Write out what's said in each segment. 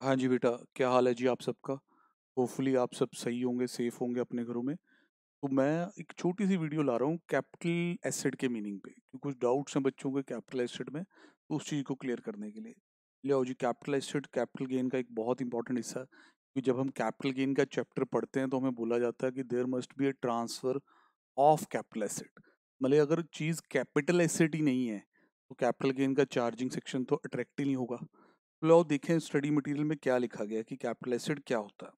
हाँ जी बेटा, क्या हाल है जी आप सबका? होपफुली आप सब सही होंगे, सेफ़ होंगे अपने घरों में। तो मैं एक छोटी-सी वीडियो ला रहा हूँ कैपिटल एसेट के मीनिंग पे, क्योंकि कुछ डाउट्स हैं बच्चों के कैपिटल एसेट में, तो उस चीज़ को क्लियर करने के लिए। लियाओ जी कैपिटल एसेट कैपिटल गेन का एक बहुत इंपॉर्टेंट हिस्सा है, कि जब हम कैपिटल गेन का चैप्टर पढ़ते हैं तो हमें बोला जाता है कि there must be a transfer of capital asset. मतलब अगर चीज़ कैपिटल एसेट ही नहीं है, तो कैपिटल गेन का चार्जिंग सेक्शन तो अट्रैक्ट ही नहीं होगा। तो आओ देखें स्टडी मटेरियल में क्या लिखा गया कि कैपिटल एसेट क्या होता है।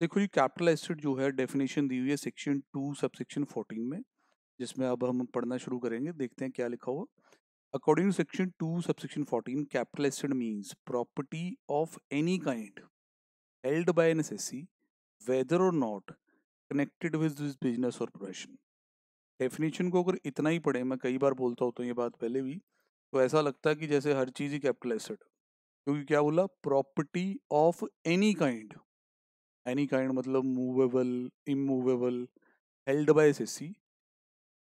देखो ये कैपिटल एसेट जो है डेफिनेशन दी हुई है section two sub section fourteen में, जिसमें अब हम पढ़ना शुरू करेंगे, देखते हैं क्या लिखा हुआ। According to section two sub section fourteen, capital asset means property of any kind held by an assessee whether or not connected with this business or profession definition को अगर इतना ही पढ़े, मैं कई बार बोलता होता हूँ ये बात पहले भी तो ऐसा लगता है कि जैसे हर चीज़ ही कैपिटल एसेट क्योंकि क्या बोला? Property of any kind. Any kind मतलब movable, immovable, held by assessee.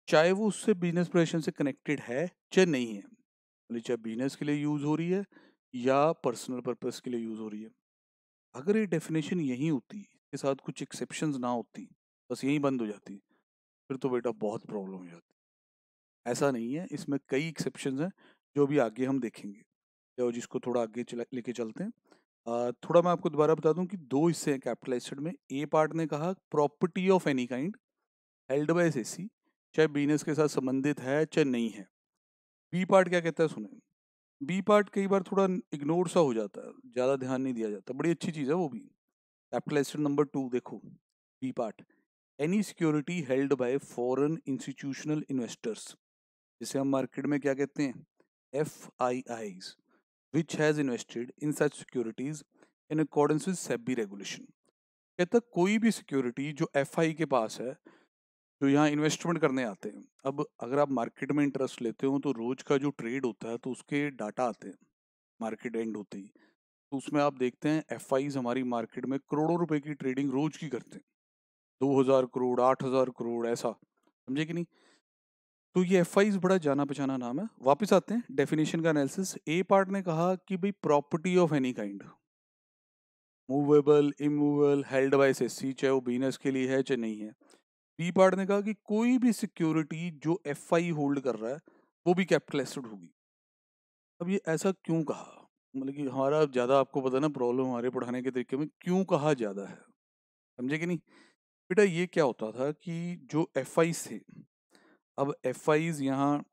चाहे वो उससे बिज़नेस प्रोफेशन से कनेक्टेड है, चाहे नहीं है। चाहे बिज़नेस के लिए यूज़ हो रही है या पर्सनल पर्पस के लिए यूज़ हो रही है। अगर ये डेफिनेशन यही होती, इसके साथ कुछ एक्सेप्शन ना होती, बस यही बंद हो जाती, फिर तो बेटा बहुत प्रॉब्लम हो जाती। ऐसा नहीं है, इसमें कई एक्सेप्शन हैं, जो भी आगे हम देखेंगे। या जिसको थोड़ा आगे लेके चलते हैं। थोड़ा मैं आपको दोबारा बता दूँ कि दो हिस्से हैं कैपिटल एसेट में। ए पार्ट ने कहा, property of any kind, held by assessee चाहे बिज़नेस के साथ संबंधित है, चाहे नहीं है। बी पार्ट क्या कहता है सुने। बी पार्ट कई बार थोड़ा इग्नोर सा हो जाता है, ज़्यादा ध्यान नहीं दिया जाता। बड़ी अच्छी चीज़ है वो भी। कैपिटल एसेट नंबर टू, देखो, B part. Any security held by foreign institutional investors, जिसे हम मार्केट में क्या कहते हैं? F I Is. Which has invested in such securities in accordance with SEBI regulation. कहता कोई भी सिक्योरिटी जो एफ़आई के पास है, जो यहाँ इन्वेस्टमेंट करने आते हैं, अब अगर आप मार्केट में इंटरेस्ट लेते हो तो रोज का जो ट्रेड होता है तो उसके डाटा आते हैं मार्केट एंड होते ही। तो उसमें आप देखते हैं एफ़ हमारी मार्केट में करोड़ों रुपए की ट्रेडिंग रोज की करते हैं। दो हज़ार करोड़, आठ हज़ार करोड़, ऐसा। समझे कि नहीं? तो ये एफ़ बड़ा जाना पहचाना नाम है। वापस आते हैं। डेफिनेशन का एनालिसिस ए पार्ट ने कहा कि भाई property of any kind movable immovable held by assessee चाहे वो बिज़नेस के लिए है, चाहे नहीं है। बी पार्ट ने कहा कि कोई भी सिक्योरिटी जो एफआई होल्ड कर रहा है, वो भी कैपिटल होगी। अब ये ऐसा क्यों कहा? मतलब कि हमारा ज़्यादा आपको पता ना प्रॉब्लम हमारे पढ़ाने के तरीके में क्यों कहा ज़्यादा है? समझे कि नहीं? बेटा ये क्या होता था कि जो एफ़ थे अब एफ़ आईज यहाँ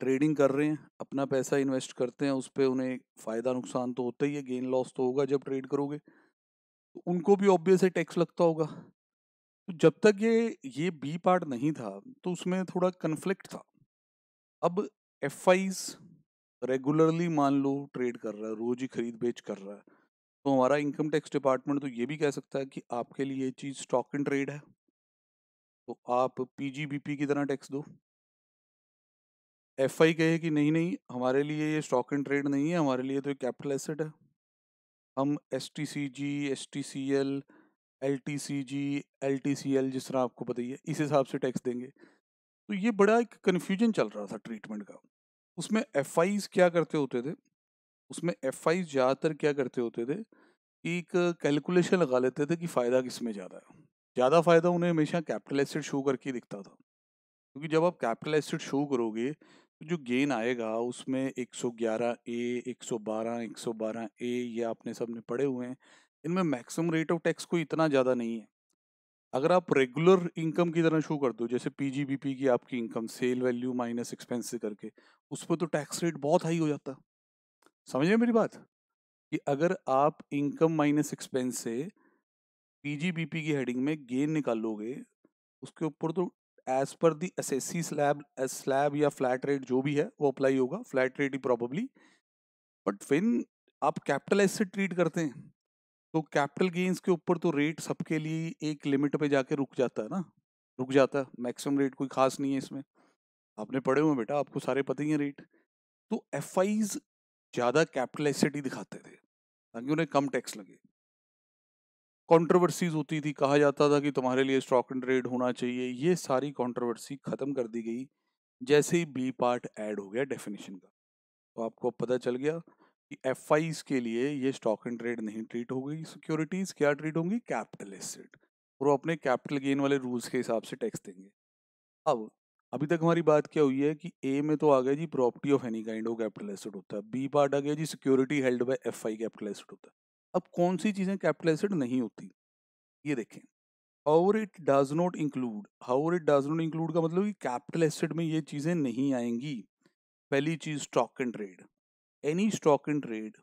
ट्रेडिंग कर रहे हैं, अपना पैसा इन्वेस्ट करते हैं, उस पर उन्हें फ़ायदा नुकसान तो होता ही है, गेन लॉस तो होगा जब ट्रेड करोगे। तो उनको भी ऑब्वियस है टैक्स लगता होगा। तो जब तक ये ये बी पार्ट नहीं था तो उसमें थोड़ा कन्फ्लिक्ट था। अब एफ़ आईज रेगुलरली मान लो ट्रेड कर रहा है, रोज ही खरीद बेच कर रहा है तो हमारा इनकम टैक्स डिपार्टमेंट तो ये भी कह सकता है कि आपके लिए ये चीज़ स्टॉक इन ट्रेड है। तो आप पीजीबीपी की तरह टैक्स दो। एफ़ आई कहे कि नहीं नहीं, हमारे लिए ये स्टॉक एंड ट्रेड नहीं है, हमारे लिए तो एक कैपिटल एसेट है। हम S T C G S T C L L T C G L T C L जिस तरह आपको है इस हिसाब से टैक्स देंगे। तो ये बड़ा एक कन्फ्यूज़न चल रहा था ट्रीटमेंट का। उसमें एफ़ क्या करते होते थे? उसमें एफ़ ज़्यादातर क्या करते होते थे? कि एक कैलकुलेशन लगा लेते थे कि फ़ायदा किसमें ज़्यादा है। ज़्यादा फ़ायदा उन्हें हमेशा कैपिटल एसेट शो करके दिखता था। क्योंकि जब आप कैपिटल एसेट शो करोगे तो जो गेन आएगा उसमें 111 ए 112 112 ए, ये आपने सबने पढ़े हुए हैं। इनमें मैक्सिमम रेट ऑफ़ टैक्स कोई इतना ज़्यादा नहीं है। अगर आप रेगुलर इनकम की तरह शो कर दो जैसे पीजीबीपी की आपकी income, sale value minus expense करके, उस पर तो टैक्स रेट बहुत हाई हो जाता। समझे मेरी बात? कि अगर आप इनकम माइनस एक्सपेंस से पीजीबीपी की हेडिंग में गेन निकालोगे, उसके ऊपर तो as per the assessee slab slab या फ्लैट रेट जो भी है, वो अप्लाई होगा फ्लैट रेट ही प्रॉबली बट फिन आप कैपिटल एसेट ट्रीट करते हैं तो कैपिटल गेन्स के ऊपर तो रेट सबके लिए एक लिमिट पे जाके रुक जाता है ना? रुक जाता है मैक्सिमम रेट कोई खास नहीं है इसमें। आपने पढ़े हुए बेटा, आपको सारे पता ही हैं रेट तो एफ़ ज़्यादा कैपिटल एसेट ही दिखाते थे, ताकि उन्हें कम टैक्स लगे। कंट्रोवर्सीज होती थी, कहा जाता था कि तुम्हारे लिए स्टॉक एंड ट्रेड होना चाहिए, ये सारी कंट्रोवर्सी ख़त्म कर दी गई। जैसे ही बी पार्ट ऐड हो गया डेफिनेशन का तो आपको पता चल गया कि एफ़ के लिए ये स्टॉक एंड ट्रेड नहीं ट्रीट होगी सिक्योरिटीज क्या ट्रीट होंगी? कैपिटल एसेट और वो अपने कैपिटल गेन वाले रूल्स के हिसाब से टैक्स देंगे। अब, अभी तक हमारी बात क्या हुई है कि ए में तो आ गया जी property of any kind of capital asset होता है। बी पार्ट आ गया जी security held by F I capital asset होता है। अब कौन सी चीज़ें कैपिटल एसेट नहीं होती? ये देखें however it does not include however it does not include का मतलब कि कैपिटल एसेट में ये चीज़ें नहीं आएँगी। पहली चीज़ stock and trade any stock and trade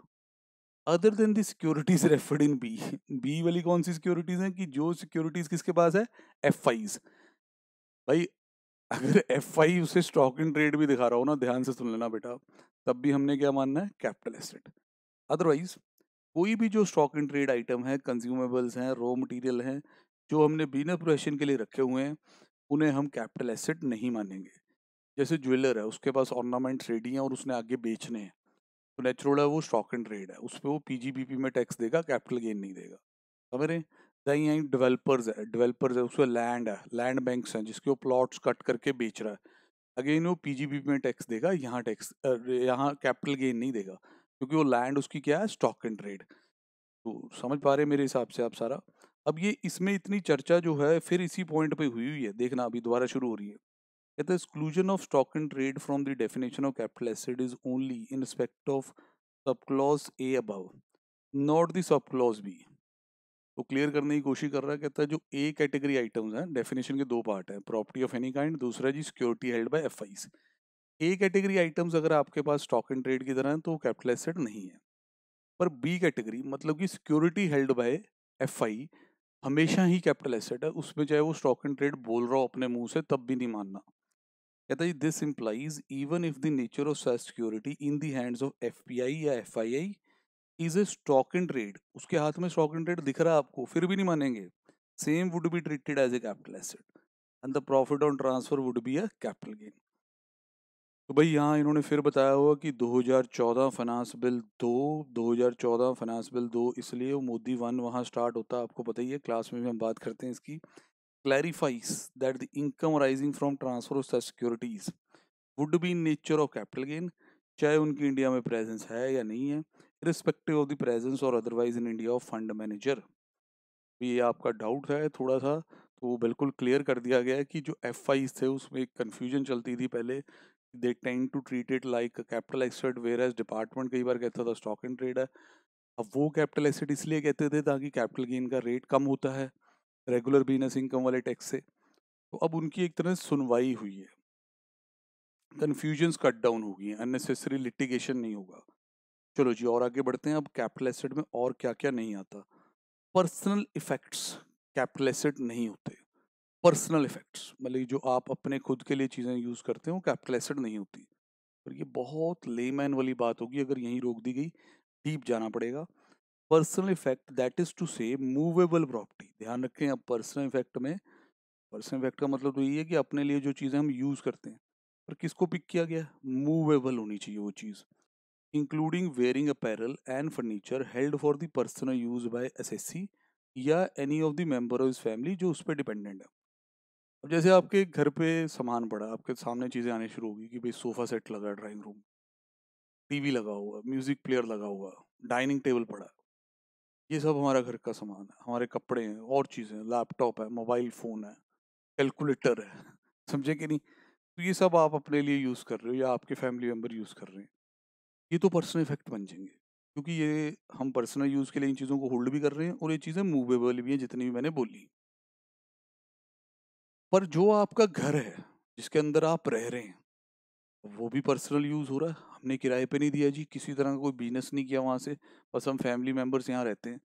other than securities referred in B B वाली कौन सी सिक्योरिटीज हैं कि जो सिक्योरिटीज किसके पास है? एफ़ आईज भाई, अगर एफ़ आई उसे स्टॉक एंड ट्रेड भी दिखा रहा हो ना, ध्यान से सुन लेना बेटा, तब भी हमने क्या मानना है? कैपिटल एसेट अदरवाइज़ कोई भी जो स्टॉक इन ट्रेड आइटम है कंज्यूमेबल्स हैं रॉ मटेरियल हैं, जो हमने बिना प्रोफेशन के लिए रखे हुए हैं, उन्हें हम कैपिटल एसेट नहीं मानेंगे। जैसे ज्वेलर है, उसके पास ऑर्नामेंट्स रेडी हैं और उसने आगे बेचने हैं। तो नेचुरल है, वो स्टॉक एंड ट्रेड है। उस पर वो पीजीबीपी में टैक्स देगा कैपिटल गेन नहीं देगा। समझ रहे कहीं यहीं डेवलपर्स है डेवलपर्स है उसमें लैंड है लैंड बैंक्स हैं, जिसके वो प्लॉट्स कट करके बेच रहा है। अगेन वो पीजीबीपी में टैक्स देगा, यहाँ टैक्स यहाँ कैपिटल गेन नहीं देगा। क्योंकि वो लैंड उसकी क्या है स्टॉक एंड ट्रेड। तो समझ पा रहे मेरे हिसाब से आप सारा। अब ये इसमें इतनी चर्चा जो है फिर इसी पॉइंट पे हुई हुई है देखना अभी दोबारा शुरू हो रही है। कहते हैं exclusion of stock and trade from the definition of capital asset is only in respect of subclause A above, not the subclause B. तो क्लियर करने की कोशिश कर रहा है कहता है जो ए कैटेगरी आइटम्स हैं डेफिनेशन के दो पार्ट हैं प्रॉपर्टी ऑफ़ एनी काइंड दूसरा जी security held by F A category items अगर आपके पास स्टॉक एंड ट्रेड की तरह हैं तो कैपिटल एसेट नहीं है। पर बी कैटेगरी मतलब कि सिक्योरिटी हेल्ड बाय एफ़ हमेशा ही कैपिटल एसेट है। उसमें चाहे वो स्टॉक एंड ट्रेड बोल रहा हो अपने मुँह से, तब भी नहीं मानना। कहता है this implies even if the nature of such security in the hands of FPI या FII is a stock and trade. उसके हाथ में स्टॉक एंड ट्रेड दिख रहा है आपको, फिर भी नहीं मानेंगे। Same would be treated as a capital asset and the profit on transfer would be a capital gain. तो भाई यहाँ इन्होंने फिर बताया हुआ कि 2014 फाइनेंस बिल दो 2014 फाइनेंस बिल दो, इसलिए मोदी वन वहाँ स्टार्ट होता है, आपको पता ही है क्लास में भी हम बात करते हैं इसकी। Clarifies that the income arising from transfer of would be in nature of capital gain, चाहे उनकी इंडिया में प्रेजेंस है या नहीं है respective of the presence or otherwise in India of fund manager ये आपका डाउट है थोड़ा सा तो वो बिल्कुल क्लियर कर दिया गया है कि जो एफ़ थे उसमें एक कन्फ्यूज़न चलती थी पहले they tend to treat it like capital asset whereas department कई बार कहता था स्टॉक एंड ट्रेड है। अब वो कैपिटल एसेट इसलिए कहते थे ताकि कैपिटल गेन का रेट कम होता है रेगुलर बिज़नेस इनकम वाले टैक्स से। तो अब उनकी एक तरह सुनवाई हुई है। कन्फ्यूजन्स कट डाउन हो गई हैं। अननेसेसरी लिटिगेशन नहीं होगा। चलो जी, और आगे बढ़ते हैं। अब कैपिटल एसेट में और क्या क्या नहीं आता। पर्सनल इफेक्ट्स कैपिटल एसेट नहीं होते। पर्सनल इफेक्ट्स मतलब जो आप अपने खुद के लिए चीज़ें यूज़ करते हो कैपिटल एसेट नहीं होती। और ये बहुत लेमैन वाली बात होगी, अगर यहीं रोक दी गई डीप जाना पड़ेगा। Personal effect that is to say movable property ध्यान रखें अब पर्सनल इफ़ेक्ट में पर्सनल इफ़ेक्ट का मतलब तो यही है कि अपने लिए जो चीज़ें हम यूज़ करते हैं, पर किसको पिक किया गया? मूवेबल होनी चाहिए वो चीज़। Including wearing apparel and furniture held for the personal use by assessee या any of the member of his family जो उस पर डिपेंडेंट है। अब जैसे आपके घर पे सामान पड़ा, आपके सामने चीज़ें आने शुरू होगी कि भाई सोफ़ा सेट लगा, ड्राइंग रूम, टीवी लगा हुआ, म्यूज़िक प्लेयर लगा हुआ, डाइनिंग टेबल पड़ा। ये सब हमारा घर का सामान है, हमारे कपड़े हैं, और चीज़ें लैपटॉप है, मोबाइल फ़ोन है, कैलकुलेटर है, समझे कि नहीं? तो ये सब आप अपने लिए यूज़ कर रहे हो या आपके फैमिली मेंबर यूज़ कर रहे हैं? ये तो पर्सनल इफ़ेक्ट बन जाएँगे, क्योंकि ये हम पर्सनल यूज़ के लिए इन चीज़ों को होल्ड भी कर रहे हैं और ये चीज़ें मूवेबल भी हैं जितनी भी मैंने बोली। पर जो आपका घर है, जिसके अंदर आप रह रहे हैं, वो भी पर्सनल यूज़ हो रहा है? हमने किराए पे नहीं दिया जी, किसी तरह का कोई बिज़नेस नहीं किया वहाँ से, बस हम फैमिली मेंबर्स यहाँ रहते हैं।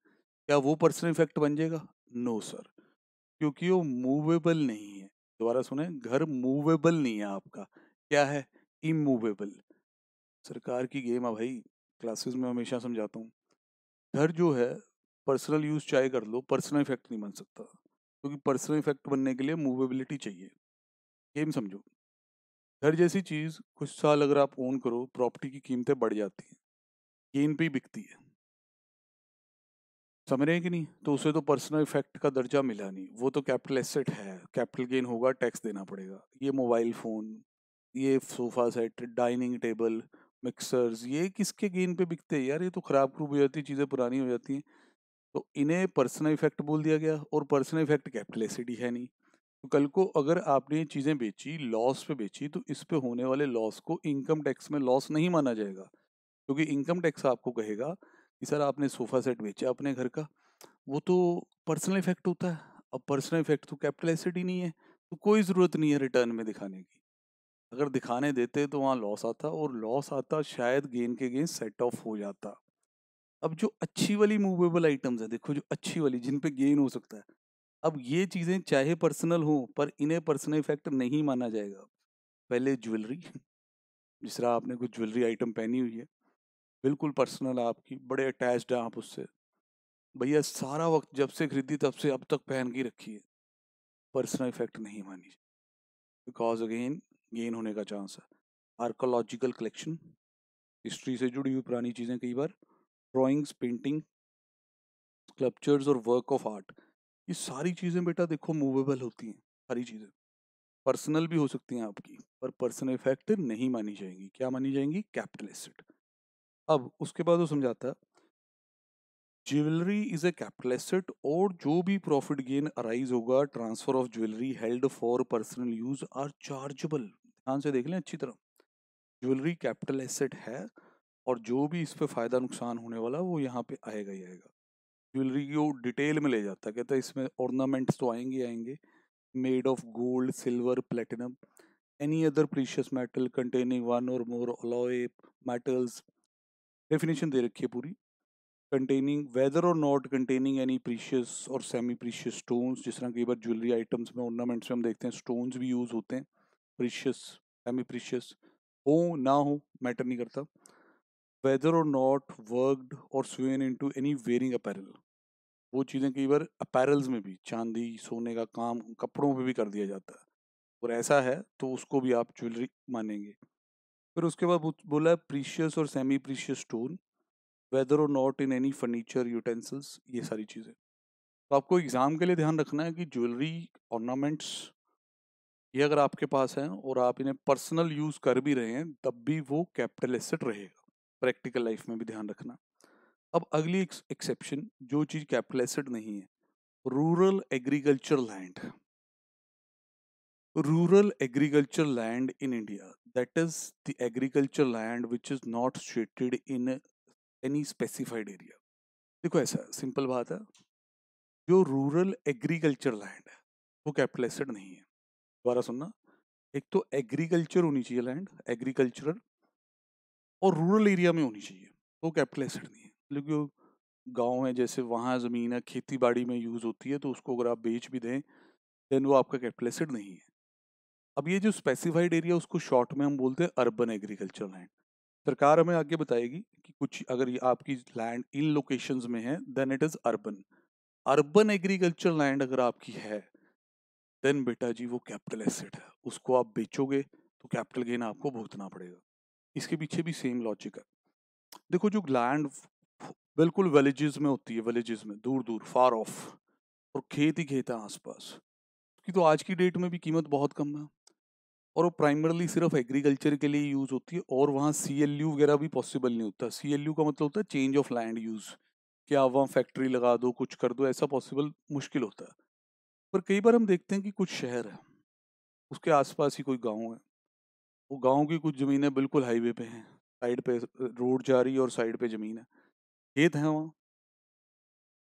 क्या वो पर्सनल इफ़ेक्ट बन जाएगा? नो सर क्योंकि वो मूवेबल नहीं है। दोबारा सुने, घर मूवेबल नहीं है आपका। क्या है? इमूवेबल सरकार की गेम है भाई क्लासेस में हमेशा समझाता हूँ। घर जो है पर्सनल यूज़ चाहे कर लो पर्सनल इफ़ेक्ट नहीं बन सकता। क्योंकि पर्सनल इफ़ेक्ट बनने के लिए मूवेबिलिटी चाहिए। गेम समझो। घर जैसी चीज़ कुछ साल अगर आप ओन करो, प्रॉपर्टी की कीमतें बढ़ जाती हैं। गेन पे ही बिकती है। समझ रहे हैं कि नहीं? तो उसे तो पर्सनल इफ़ेक्ट का दर्जा मिला नहीं। वो तो कैपिटल एसेट है। कैपिटल गेन होगा, टैक्स देना पड़ेगा। ये मोबाइल फ़ोन, ये sofa set, dining table, mixers, ये किसके गेन पे बिकते हैं? यार ये तो ख़राब क्रूब हो जाती है, चीज़ें पुरानी हो जाती हैं। तो इन्हें पर्सनल इफ़ेक्ट बोल दिया गया और पर्सनल इफ़ेक्ट कैपिटल है नहीं। तो कल को अगर आपने ये चीज़ें बेची लॉस पे बेची तो इस पे होने वाले लॉस को इनकम टैक्स में लॉस नहीं माना जाएगा। क्योंकि इनकम टैक्स आपको कहेगा कि सर आपने सोफ़ा सेट बेचा अपने घर का, वो तो पर्सनल इफ़ेक्ट होता है। अब पर्सनल इफ़ेक्ट तो कैपिटल एसिड ही नहीं है तो कोई ज़रूरत नहीं है रिटर्न में दिखाने की। अगर दिखाने देते तो वहाँ लॉस आता और लॉस आता शायद गेन के गेन सेट ऑफ़ हो जाता। अब जो अच्छी वाली मूवेबल आइटम्स है, देखो जो अच्छी वाली, जिन पे गेन हो सकता है। अब ये चीज़ें चाहे पर्सनल हो, पर इन्हें पर्सनल इफ़ेक्ट नहीं माना जाएगा। पहले ज्वेलरी, जिस तरह आपने कुछ ज्वेलरी आइटम पहनी हुई है, बिल्कुल पर्सनल आपकी, बड़े अटैच्ड हैं आप उससे। भैया, सारा वक्त जब से खरीदी, तब से अब तक पहन के रखी है। पर्सनल इफ़ेक्ट नहीं मानी बिकॉज़ अगेन, गेन होने का चांस है। आर्कोलॉजिकल कलेक्शन, हिस्ट्री से जुड़ी हुई पुरानी चीज़ें कई बार ड्राइंग्स, पेंटिंग, स्कल्पचर्स और वर्क ऑफ़ आर्ट, ये सारी चीज़ें बेटा देखो मूवेबल होती हैं, सारी चीज़ें। पर्सनल भी हो सकती हैं आपकी, पर पर्सनल इफ़ेक्ट नहीं मानी जाएँगी। क्या मानी जाएँगी? कैपिटल एसेट अब उसके बाद वो समझाता है, jewellery is a capital asset और जो भी प्रॉफिट गेन अराइज होगा, transfer of jewellery held for personal use are chargeable. ध्यान से देख लें अच्छी तरह। ज्वेलरी कैपिटल एसेट है और जो भी इस पे फ़ायदा नुकसान होने वाला वो यहाँ पे आएगा ही आएगा। ज्वेलरी को डिटेल में ले जाता है, कहता है इसमें ऑर्नामेंट्स तो आएँगे आएँगे। Made of gold, silver, platinum, any other precious metal containing one or more alloy metals. Definition दे रखी है पूरी। Containing, whether or not containing any precious or semi precious stones, जिस तरह कई बार ज्वेलरी आइटम्स में, ऑर्नामेंट्स में हम देखते हैं, स्टोन्स भी यूज़ होते हैं, प्रीशियस सेमी प्रीशियस हो, ना हो, मैटर नहीं करता। Weather or not worked or sewn into any wearing apparel वो चीज़ें कई बार अपैरल्स में भी, चांदी, सोने का काम कपड़ों पे भी कर दिया जाता है। और ऐसा है तो उसको भी आप ज्वेलरी मानेंगे। फिर उसके बाद बोला है precious or semi precious stone whether or not in any furniture utensils ये सारी चीज़ें। तो आपको एग्ज़ाम के लिए ध्यान रखना है कि ज्वेलरी ऑर्नामेंट्स ये अगर आपके पास हैं और आप इन्हें पर्सनल यूज़ कर भी रहे हैं, तब भी वो कैपिटल एसेट रहेगा प्रैक्टिकल लाइफ में भी ध्यान रखना। अब अगली एक्सेप्शन, जो चीज़ कैपिटल नहीं है, rural agriculture land. Rural agriculture land in India, that is the agriculture land which is not situated in any specified area. देखो ऐसा सिंपल बात है, जो रूरल एग्रीकल्चर लैंड है, वो कैपिटल नहीं है। दोबारा सुनना, एक तो एग्रीकल्चर होनी चाहिए लैंड, एग्रीकल्चरल और रूरल एरिया में होनी चाहिए वो कैपिटल एसेट नहीं है। लेकिन गाँव है, जैसे वहाँ ज़मीन है खेती बाड़ी में यूज़ होती है तो उसको अगर आप बेच भी दें देन वो आपका कैपिटल एसेट नहीं है। अब ये जो स्पेसिफाइड एरिया उसको शॉर्ट में हम बोलते हैं अर्बन एग्रीकल्चर लैंड सरकार हमें आगे बताएगी कि कुछ अगर ये आपकी लैंड इन लोकेशंस में है then it is urban urban agriculture land अगर आपकी है देन बेटा जी वो कैपिटल एसेट है। उसको आप बेचोगे तो कैपिटल गेन आपको भुगतना पड़ेगा। इसके पीछे भी सेम लॉजिक है। देखो जो लैंड बिल्कुल विलेजेस में होती है विलेजेस में दूर दूर फार ऑफ़ और खेत ही खेत है आसपास उसकी तो आज की डेट में भी कीमत बहुत कम है, और वो प्राइमरली सिर्फ़ एग्रीकल्चर के लिए यूज़ होती है, और वहाँ सी एल यू वगैरह भी पॉसिबल नहीं होता। सी एल यू का मतलब होता है चेंज ऑफ़ लैंड यूज़ कि आप वहाँ फैक्ट्री लगा दो, कुछ कर दो, ऐसा पॉसिबल मुश्किल होता है। पर कई बार हम देखते हैं कि कुछ शहर है, उसके आसपास ही कोई गाँव है वो गाँव की कुछ ज़मीनें बिल्कुल हाईवे पे हैं, साइड पे रोड जा रही है और साइड पे ज़मीन है। खेत हैं वहाँ।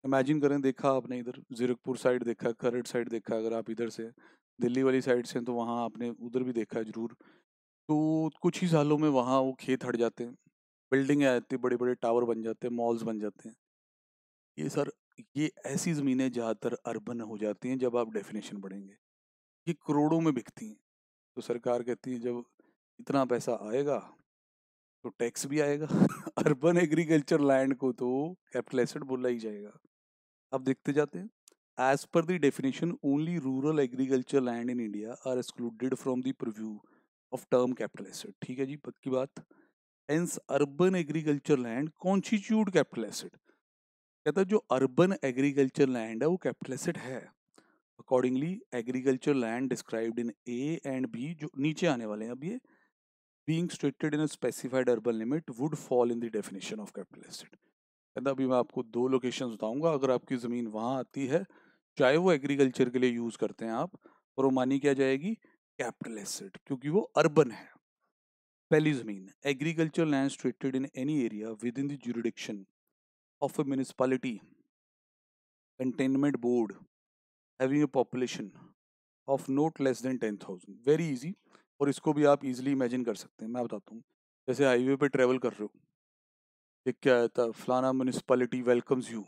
इमेजिन करें, देखा आपने इधर जीरकपुर साइड देखा खरड़ साइड देखा अगर आप इधर से दिल्ली वाली साइड से हैं तो वहाँ आपने उधर भी देखा है ज़रूर। तो कुछ ही सालों में वहाँ वो खेत हट जाते हैं, बिल्डिंगें आ जाती बड़े बड़े टावर बन जाते हैं, मॉल्स बन जाते हैं। ये सर, ये ऐसी ज़मीनें ज़्यादातर अर्बन हो जाती हैं जब आप डेफिनेशन पढ़ेंगे ये करोड़ों में बिकती हैं। तो सरकार कहती है, जब इतना पैसा आएगा तो टैक्स भी आएगा। अर्बन एग्रीकल्चर लैंड को तो कैपिटल एसेट बोला ही जाएगा। अब देखते जाते हैं। As per definition only rural agriculture land in India are excluded from the preview of term capital asset ठीक है जी, पक्की बात। Hence urban agriculture land constitute capital asset कहता जो अर्बन एग्रीकल्चर लैंड है, वो कैपिटल एसेट है। Accordingly agriculture land described in A and B जो नीचे आने वाले हैं अब ये being stated in a specified urban limit would fall in the definition of capital कहता अभी मैं आपको दो लोकेशंस बताऊँगा, अगर आपकी ज़मीन वहाँ आती है, चाहे वो एग्रीकल्चर के लिए यूज़ करते हैं आप, और वो मानी क्या जाएगी? कैपिटल एसेट क्योंकि वो अर्बन है। पहली ज़मीन agriculture land situated in any area within the jurisdiction of a municipality cantonment board having a population of not less than ten thousand very easy और इसको भी आप इजीली इमेजिन कर सकते हैं। मैं बताता हूँ, जैसे हाईवे पे ट्रेवल कर रहे हो एक क्या था फलाना municipality welcomes you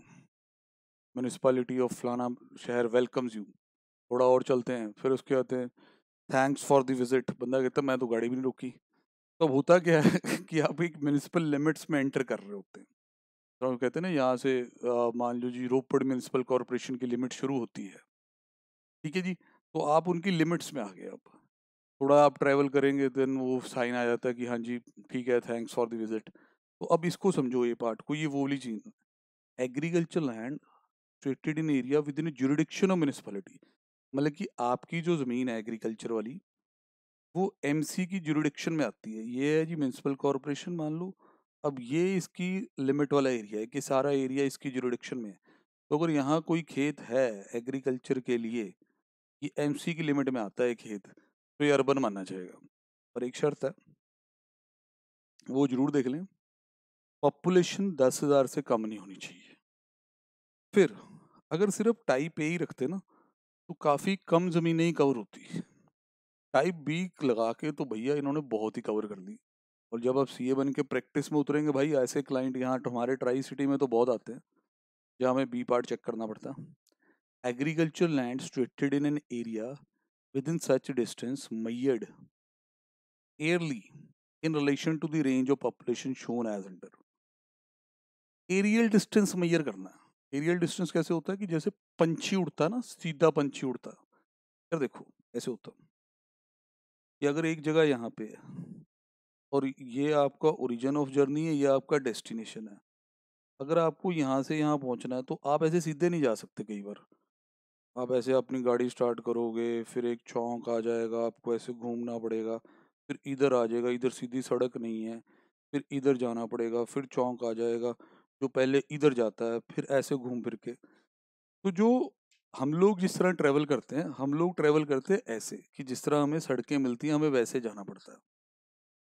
municipality of फलाना शहर वेलकम्स यू थोड़ा और चलते हैं, फिर उसके आते हैं थैंक्स फॉर द विज़िट बंदा कहता मैं तो गाड़ी भी नहीं रोकी। तो होता क्या है कि आप एक म्यूनसिपल लिमिट्स में एंटर कर रहे होते हैं। तो कहते हैं ना, यहाँ से मान लो जी रोपड़ म्यूनसिपल कॉरपोरेशन की लिमिट शुरू होती है। ठीक है जी? तो आप उनकी लिमिट्स में आ गए अब। थोड़ा आप ट्रैवल करेंगे, देन वो साइन आ जाता है कि हाँ जी, ठीक है, थैंक्स फॉर द विज़िट। तो अब इसको समझो ये पार्ट को, ये वो वाली चीज़ agriculture land treated in area within jurisdiction of municipality. मतलब कि आपकी जो ज़मीन है एग्रीकल्चर वाली, वो एमसी की जुरिडिक्शन में आती है। ये है जी म्यूनसिपल कॉरपोरेशन मान लो। अब ये इसकी लिमिट वाला एरिया है कि सारा एरिया इसकी जुरिडिक्शन में है। तो अगर यहाँ कोई खेत है एग्रीकल्चर के लिए, ये एमसी की लिमिट में आता है खेत तो ये अर्बन माना जाएगा और एक शर्त है। वो ज़रूर देख लें पॉपुलेशन दस हज़ार से कम नहीं होनी चाहिए। फिर, अगर सिर्फ़ टाइप ए ही रखते ना तो काफ़ी कम ज़मीनें ही कवर होती। टाइप बी लगा के तो भैया इन्होंने बहुत ही कवर कर दी। और जब आप सी ए बन के प्रैक्टिस में उतरेंगे भाई, ऐसे क्लाइंट यहाँ हमारे ट्राई सिटी में तो बहुत आते हैं, जहाँ हमें बी पार्ट चेक करना पड़ता। Agriculture land situated in an area in such distance measured aerially in relation to the range of population shown as under aerial distance measure करना। एरियल डिस्टेंस कैसे होता है कि जैसे पंछी उड़ता ना, सीधा पंछी उड़ता। है देखो, ऐसे होता। ये अगर एक जगह यहाँ पे है, और ये आपका ओरिजिन ऑफ़ जर्नी है, ये आपका डेस्टिनेशन है। अगर आपको यहाँ से यहाँ पहुँचना है तो आप ऐसे सीधे नहीं जा सकते कई बार। आप ऐसे अपनी गाड़ी स्टार्ट करोगे, फिर एक चौक आ जाएगा, आपको ऐसे घूमना पड़ेगा, फिर इधर आ जाएगा, इधर सीधी सड़क नहीं है, फिर इधर जाना पड़ेगा, फिर चौक आ जाएगा, जो पहले इधर जाता है, फिर ऐसे घूम फिर के। तो जो हम लोग जिस तरह ट्रैवल करते हैं, हम लोग ट्रैवल करते हैं ऐसे, कि जिस तरह हमें सड़कें मिलती हैं, हमें वैसे जाना पड़ता है।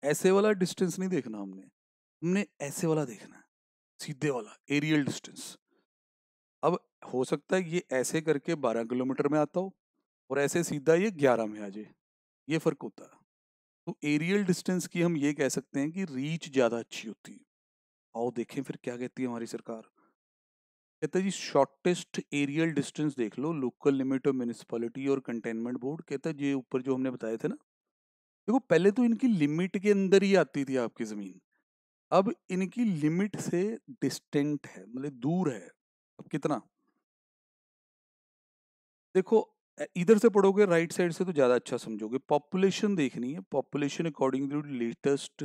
ऐसे वाला डिस्टेंस नहीं देखना हमने हमने ऐसे वाला देखना है, सीधे वाला, एरियल डिस्टेंस। अब हो सकता है ये ऐसे करके 12 किलोमीटर में आता हो और ऐसे सीधा ये 11 में आ जाए, ये फ़र्क होता है। तो एरियल डिस्टेंस की हम ये कह सकते हैं कि रीच ज़्यादा अच्छी होती है। आओ देखें फिर क्या कहती है हमारी सरकार। कहता जी, शॉर्टेस्ट एरियल डिस्टेंस देख लो, लोकल लिमिट ऑफ़ म्यूनिसपैलिटी और कंटेनमेंट बोर्ड। कहता है, ये ऊपर जो हमने बताए थे ना, देखो पहले तो इनकी लिमिट के अंदर ही आती थी आपकी ज़मीन। अब इनकी लिमिट से डिस्टेंट है मतलब दूर है। अब कितना? देखो इधर से पढ़ोगे राइट साइड से तो ज़्यादा अच्छा समझोगे। पॉपुलेशन देखनी है। Population according to latest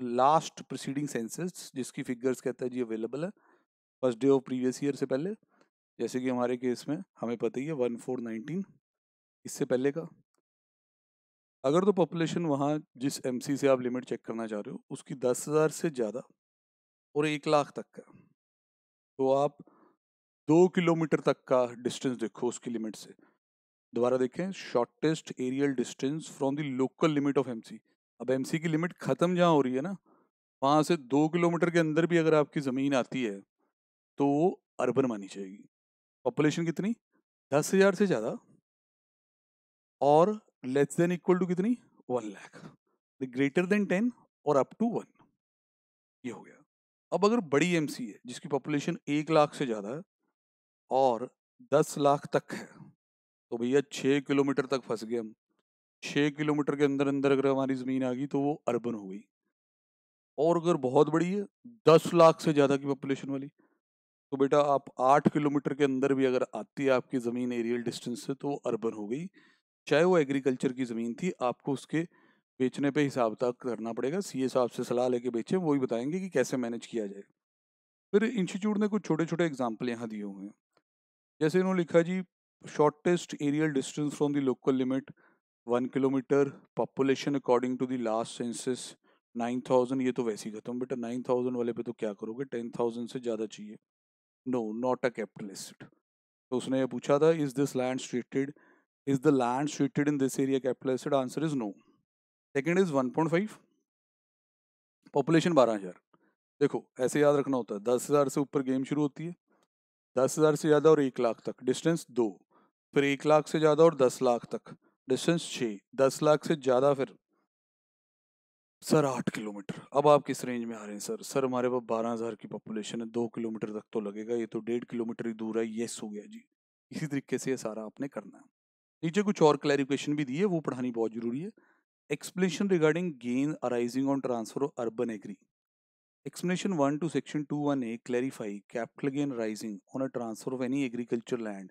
last preceding census जिसकी फिगर्स कहता है, जी अवेलेबल है। First day of previous year से पहले। जैसे कि हमारे केस में, हमें पता ही है वन फोर नाइनटीन इससे पहले का। अगर तो पॉपुलेशन वहाँ, जिस एमसी से आप लिमिट चेक करना चाह रहे हो, उसकी दस हज़ार से ज़्यादा और एक लाख तक का। तो आप दो किलोमीटर तक का डिस्टेंस देखो उसकी लिमिट से। दोबारा देखें shortest aerial distance from the local limit of MC अब एमसी की लिमिट ख़त्म जहाँ हो रही है ना, वहाँ से दो किलोमीटर के अंदर भी अगर आपकी ज़मीन आती है तो वो अर्बन मानी जाएगी। पॉपुलेशन कितनी? दस हज़ार से ज़्यादा। और लेस देन इक्वल टू कितनी? One lakh greater than ten और अप टू वन ये हो गया। अब अगर बड़ी एमसी है, जिसकी पॉपुलेशन एक लाख से ज़्यादा है और दस लाख तक है। तो भैया छः किलोमीटर तक फंस गए हम। छः किलोमीटर के अंदर अंदर अगर हमारी ज़मीन आ गई तो वो अर्बन हो गई। और अगर बहुत बड़ी है, दस लाख से ज़्यादा की पॉपुलेशन वाली। तो बेटा आप आठ किलोमीटर के अंदर भी अगर आती है आपकी ज़मीन एरियल डिस्टेंस से तो वो अर्बन हो गई। चाहे वो एग्रीकल्चर की ज़मीन थी, आपको उसके बेचने पे हिसाब तक करना पड़ेगा। सीए साहब से सलाह लेके बेचें, वो ही बताएँगे कि कैसे मैनेज किया जाए। फिर इंस्टीट्यूट ने कुछ छोटे छोटे एग्ज़ाम्पल यहाँ दिए हुए हैं। जैसे इन्होंने लिखा जी shortest aerial distance from the local limit one kilometre population according to the last census nine thousand ये तो वैसे ही खत्म। बेटा नाइन थाउज़ेंड वाले पे तो क्या करोगे? टेन थाउज़ेंड से ज़्यादा चाहिए। नो नॉट अ कैपिटलिस्ट तो उसने पूछा था is this land situated is the land situated in this area capital asset answer is no second is one point five population बारह हज़ार। देखो, ऐसे याद रखना होता है, दस हज़ार से ऊपर गेम शुरू होती है दस हज़ार से ज़्यादा और एक लाख तक डिस्टेंस दो। फिर एक लाख से ज़्यादा और दस लाख तक डिस्टेंस छः दस लाख से ज़्यादा फिर सर आठ किलोमीटर। अब आप किस रेंज में आ रहे हैं सर? सर, हमारे पास बारह हज़ार की पॉपुलेशन है, दो किलोमीटर तक तो लगेगा। ये तो डेढ़ किलोमीटर ही दूर है। येस हो गया जी। इसी तरीके से ये सारा आपने करना है। नीचे कुछ और क्लैरिफिकेशन भी दी है वो पढ़ानी बहुत ज़रूरी है। Explanation regarding gain arising on transfer of urban agri Explanation 1 to section 21a clarify capital gain arising on a transfer of any agriculture land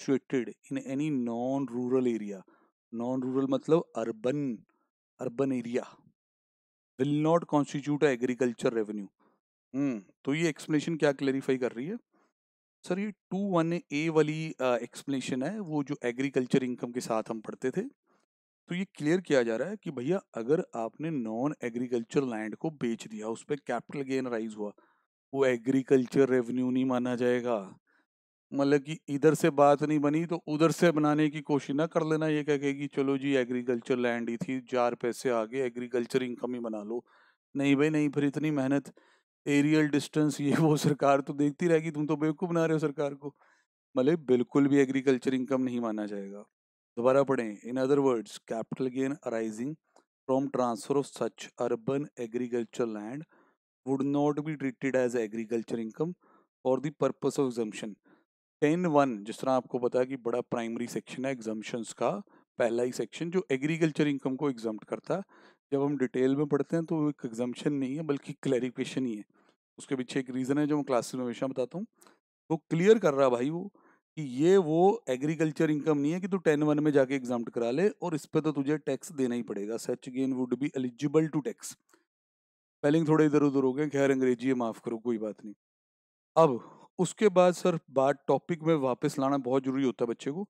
situated in any non-rural area. Non-rural मतलब urban urban area will not constitute a agriculture revenue. हम्म तो ये explanation क्या clarify कर रही है sir ये to one ए वाली explanation है वो जो एग्रीकल्चर इनकम के साथ हम पढ़ते थे तो ये क्लियर किया जा रहा है कि भैया, अगर आपने नॉन एग्रीकल्चर लैंड को बेच दिया, उस पर कैपिटल गेन राइज हुआ, वो एग्रीकल्चर रेवेन्यू नहीं माना जाएगा। मतलब कि इधर से बात नहीं बनी तो उधर से बनाने की कोशिश ना कर लेना, ये कह के कि चलो जी एग्रीकल्चर लैंड ही थी चार पैसे आगे एग्रीकल्चर इनकम ही बना लो। नहीं भाई, नहीं, फिर इतनी मेहनत एरियल डिस्टेंस ये वो सरकार तो देखती रहेगी, तुम तो बेवकूफ़ बना रहे हो सरकार को। मतलब बिल्कुल भी एग्रीकल्चर इनकम नहीं माना जाएगा। दोबारा पढ़ें। In other words capital gain arising from transfer of such urban agriculture land would not be treated as agriculture income for the purpose of exemption ten one जिस तरह आपको पता कि बड़ा प्राइमरी सेक्शन है एग्जाम्शंस का, पहला ही सेक्शन जो एग्रीकल्चर इनकम को एग्ज़ाम करता है। जब हम डिटेल में पढ़ते हैं तो एक एग्जाम्शन नहीं है, बल्कि क्लैरिफिकेशन ही है। उसके पीछे एक रीज़न है जो मैं क्लासेस में हमेशा बताता हूँ। वो क्लियर कर रहा है भाई वो। कि ये वो एग्रीकल्चर इनकम नहीं है कि तू टेन वन में जाके एग्ज़ाम करा ले और इस पर तो तुझे टैक्स देना ही पड़ेगा। Such gain would be eligible to tax. Spelling थोड़े इधर उधर हो गए, खैर अंग्रेज़ी है, माफ़ करो, कोई बात नहीं। अब उसके बाद सर बात टॉपिक में वापस लाना बहुत ज़रूरी होता है बच्चे को।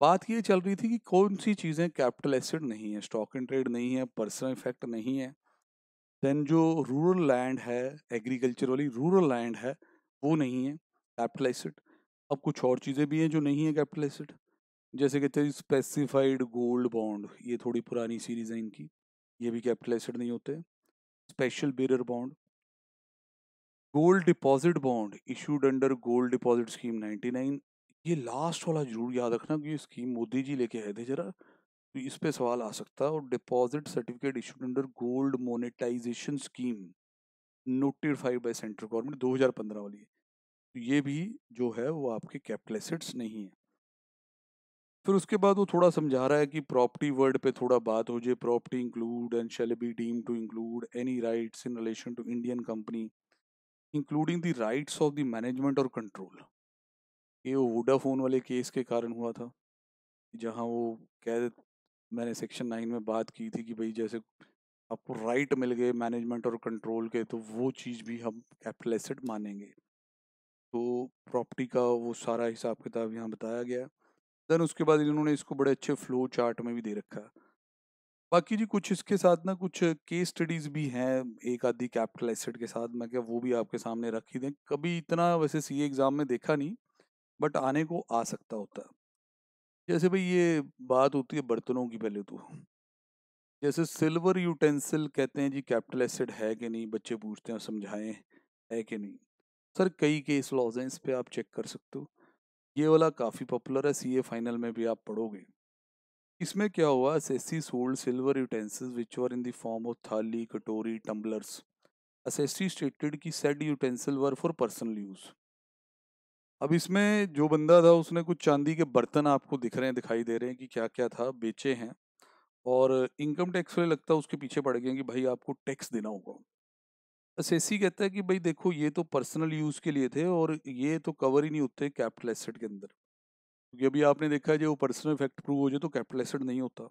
बात ये चल रही थी कि कौन सी चीज़ें कैपिटल एसेट नहीं है स्टॉक एंड ट्रेड नहीं है पर्सनल इफ़ेक्ट नहीं है। देन जो रूरल लैंड है एग्रीकल्चर वाली रूरल लैंड है, वो नहीं है कैपिटल एसेट अब कुछ और चीज़ें भी हैं जो नहीं है कैपिटल एसेट जैसे कहते हैं स्पेसिफाइड गोल्ड बॉन्ड ये थोड़ी पुरानी सीरीज़ है इनकी, ये भी कैपिटल एसेट नहीं होते special bearer bond gold deposit bond issued under gold deposit scheme 99 ये लास्ट वाला ज़रूर याद रखना कि स्कीम मोदी जी लेके आए थे जरा तो इस पे सवाल आ सकता है और deposit certificate issued under gold monetisation scheme notified by central government 2015 वाली ये भी जो है वो आपके कैपिटल एसेट्स नहीं है। फिर उसके बाद वो थोड़ा समझा रहा है कि प्रॉपर्टी वर्ड पे थोड़ा बात हो जाए, property include and shall be deemed to include any rights in relation to Indian company, including the rights of the management और कंट्रोल। ये वो वोडाफोन वाले केस के कारण हुआ था, जहाँ वो कह मैंने सेक्शन नाइन में बात की थी कि भाई जैसे आपको राइट मिल गए मैनेजमेंट और कंट्रोल के तो वो चीज़ भी हम कैपिटल एसेट मानेंगे। तो प्रॉपर्टी का वो सारा हिसाब किताब यहाँ बताया गया देन उसके बाद इन्होंने इसको बड़े अच्छे फ्लो चार्ट में भी दे रखा बाकी जी कुछ इसके साथ ना कुछ केस स्टडीज़ भी हैं, एक आधी कैपिटल एसेट के साथ, मैं क्या वो भी आपके सामने रख ही दें। कभी इतना वैसे सी एग्ज़ाम में देखा नहीं, बट आने को आ सकता होता जैसे भाई ये बात होती है बर्तनों की पहले तो। जैसे सिल्वर यूटेंसिल कहते हैं जी कैपिटल एसेट है कि नहीं, बच्चे पूछते हैं, समझाएँ, है कि नहीं? सर, कई केस लॉज हैं, इस पर आप चेक कर सकते हो। ये वाला काफ़ी पॉपुलर है सी ए फाइनल में भी आप पढ़ोगे। इसमें क्या हुआ assessee sold silver utensils, which were in the form of thali, katori, tumblers assessee stated की said utensil were for personal use. अब इसमें जो बंदा था, उसने कुछ चांदी के बर्तन आपको दिख रहे हैं, दिखाई दे रहे हैं कि क्या क्या था, बेचे हैं, और इनकम टैक्स वाले लगता है, उसके पीछे पड़ गए कि भाई आपको टैक्स देना होगा। असेसी कहता है कि भाई देखो ये तो पर्सनल यूज़ के लिए थे और ये तो कवर ही नहीं होते कैपिटल एसेट के अंदर। क्योंकि अभी आपने देखा है, जो पर्सनल इफ़ेक्ट प्रूव हो जाए तो कैपिटल एसेट नहीं होता।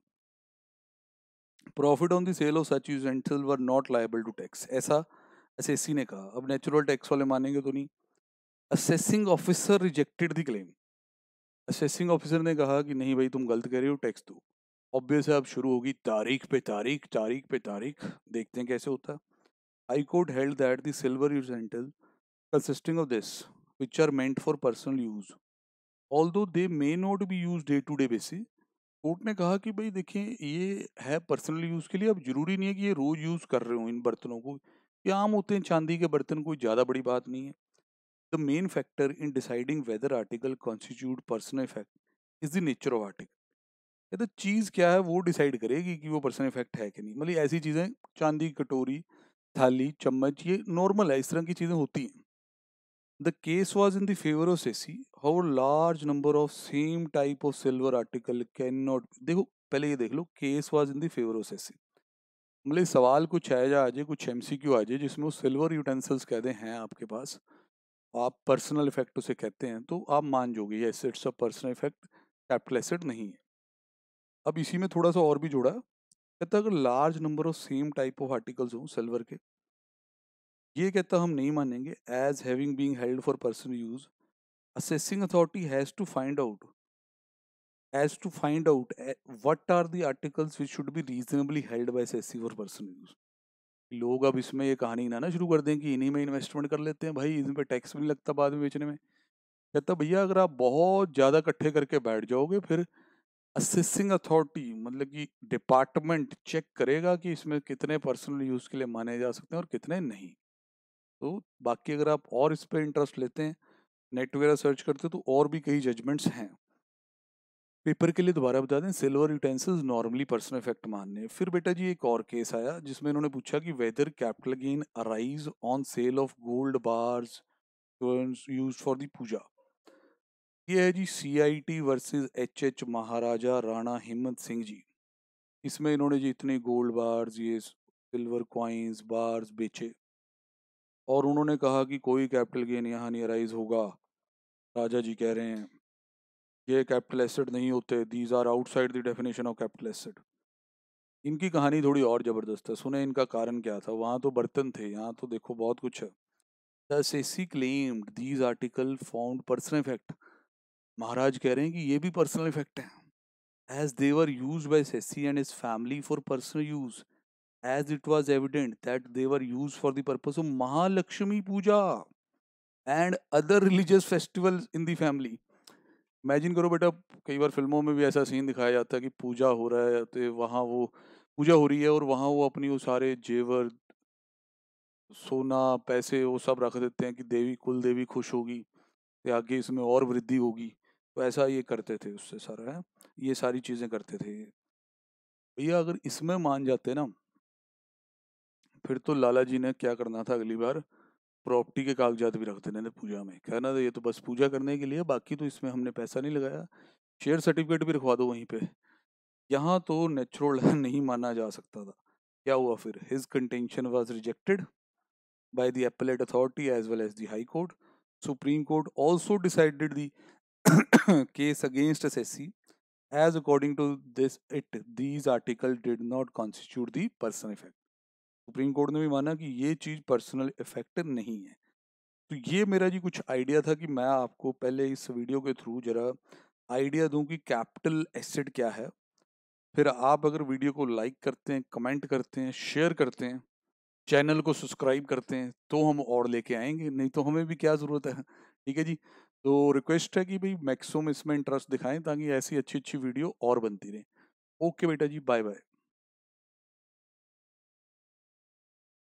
Profit on the sale of such utensil were not liable to tax. ऐसा असेसी ने कहा। अब नेचुरल टैक्स वाले मानेंगे तो नहीं। Assessing officer rejected the claim. Assessing officer ने कहा कि नहीं भाई, तुम गलत कह रहे हो, टैक्स दो। ऑब्वियस है, अब शुरू होगी तारीख पे तारीख तारीख पे तारीख। देखते हैं कैसे होता है। Court held that the silver utensil consisting of this which are meant for personal use although they may not be use day to day basis court ने कहा कि भाई देखें ये है पर्सनल यूज़ के लिए। अब ज़रूरी नहीं है कि ये रोज़ यूज़ कर रहे हो इन बर्तनों को। ये आम होते हैं, चांदी के बर्तन कोई ज़्यादा बड़ी बात नहीं है। The main factor in deciding whether article constitute personal effect is the nature of article तो चीज़ क्या है, वो डिसाइड करेगी कि वो पर्सनल इफ़ेक्ट है कि नहीं। मतलब ऐसी चीज़ें, चांदी कटोरी थाली, चम्मच, ये नॉर्मल है, इस तरह की चीज़ें होती हैं। The case was in favour of assessee, how large number of same type of silver article can not देखो, पहले ये देख लो, case was in favour of assessee. मतलब सवाल कुछ आया आ जाए, कुछ एम सी क्यू आ जाए, जिसमें वो सिल्वर यूटेंसिल्स कहते हैं आपके पास, आप पर्सनल इफ़ेक्ट उसे कहते हैं तो आप मान जोगे ये assets of personal effect capital asset नहीं है। अब इसी में थोड़ा सा और भी जोड़ा कहता अगर large number of same type of articles हों सिल्वर के, ये कहता हम नहीं मानेंगे as having being held for personal use assessing authority has to find out has to find out what are the articles which should be reasonably held by assessee for personal use लोग अब इसमें ये कहानी ना ना शुरू कर दें कि इन्हीं में इन्वेस्टमेंट कर लेते हैं, भाई इन टैक्स भी नहीं लगता बाद में बेचने में। कहता, भैया अगर आप बहुत ज़्यादा इकट्ठे करके बैठ जाओगे, फिर असेसिंग अथॉरिटी मतलब कि डिपार्टमेंट चेक करेगा कि इसमें कितने पर्सनल यूज़ के लिए माने जा सकते हैं और कितने नहीं। तो बाकी अगर आप और इस पर इंटरेस्ट लेते हैं नेट वगैरह सर्च करते हो तो और भी कई जजमेंट्स हैं। पेपर के लिए दोबारा बता दें silver utensils normally personal effect मानने फिर बेटा जी एक और केस आया, जिसमें इन्होंने पूछा कि whether capital gain arise on sale of gold bars use for the puja. ये है जी C I T versus H H Maharaja Rana Himmat Singh ji. इसमें इन्होंने जी इतने गोल्ड बार्स ये सिल्वर क्वाइंस बार्स बेचे। और उन्होंने कहा कि कोई कैपिटल गेन यहाँ नहीं अराइज होगा। राजा जी कह रहे हैं, ये कैपिटल एसेट नहीं होते। These are outside the definition of capital asset इनकी कहानी थोड़ी और ज़बरदस्त है। सुने इनका कारण क्या था? वहाँ तो बर्तन थे, यहाँ तो देखो बहुत कुछ है। The assessee claimed these article found personal effect Maharaj कह रहे हैं कि ये भी पर्सनल इफ़ेक्ट है। As they were use by assessee and his family for personal use as it was evident that they were use for the purpose of Mahalakshmi puja and other religious festival in the family imagine करो बेटा, कई बार फ़िल्मों में भी ऐसा scene दिखाया जाता है कि पूजा हो रहा है तो वहाँ वो, पूजा हो रही है और वहाँ वो अपनी वो सारे जेवर, सोना, पैसे वो सब रख देते हैं कि देवी कुल देवी खुश होगी आगे इसमें और वृद्धि होगी। तो ऐसा ये करते थे उससे सारा, है? ये सारी चीज़ें करते थे भैया अगर इसमें मान जाते ना फिर तो लाला जी ने क्या करना था अगली बार? प्रॉपर्टी के कागजात भी रख देने थे पूजा में। कहना था ये तो बस पूजा करने के लिए, बाकी तो इसमें हमने पैसा नहीं लगाया। शेयर सर्टिफिकेट भी रखवा दो वहीं पे। यहाँ तो नेचुरल नहीं माना जा सकता था। क्या हुआ फिर? His contention was rejected by the appellate authority as well as the high court supreme court also decided the case against SSC as according to this, it, these article did not constitute the personal effect. Supreme court ने भी माना कि ये चीज़ personal effect नहीं है। तो ये मेरा जी कुछ आइडिया था कि मैं आपको पहले इस वीडियो के थ्रू जरा आइडिया दूँ कि कैपिटल एसिड क्या है। फिर आप अगर वीडियो को लाइक करते हैं कमेंट करते हैं शेयर करते हैं चैनल को सब्सक्राइब करते हैं तो हम और लेके आएँगे, नहीं तो हमें भी क्या ज़रूरत है? ठीक है जी? तो रिक्वेस्ट है कि भाई मैक्सिमम इसमें इंटरेस्ट दिखाएँ ताकि ऐसी अच्छी अच्छी वीडियो और बनती रहे। ओके बेटा जी बाय बाय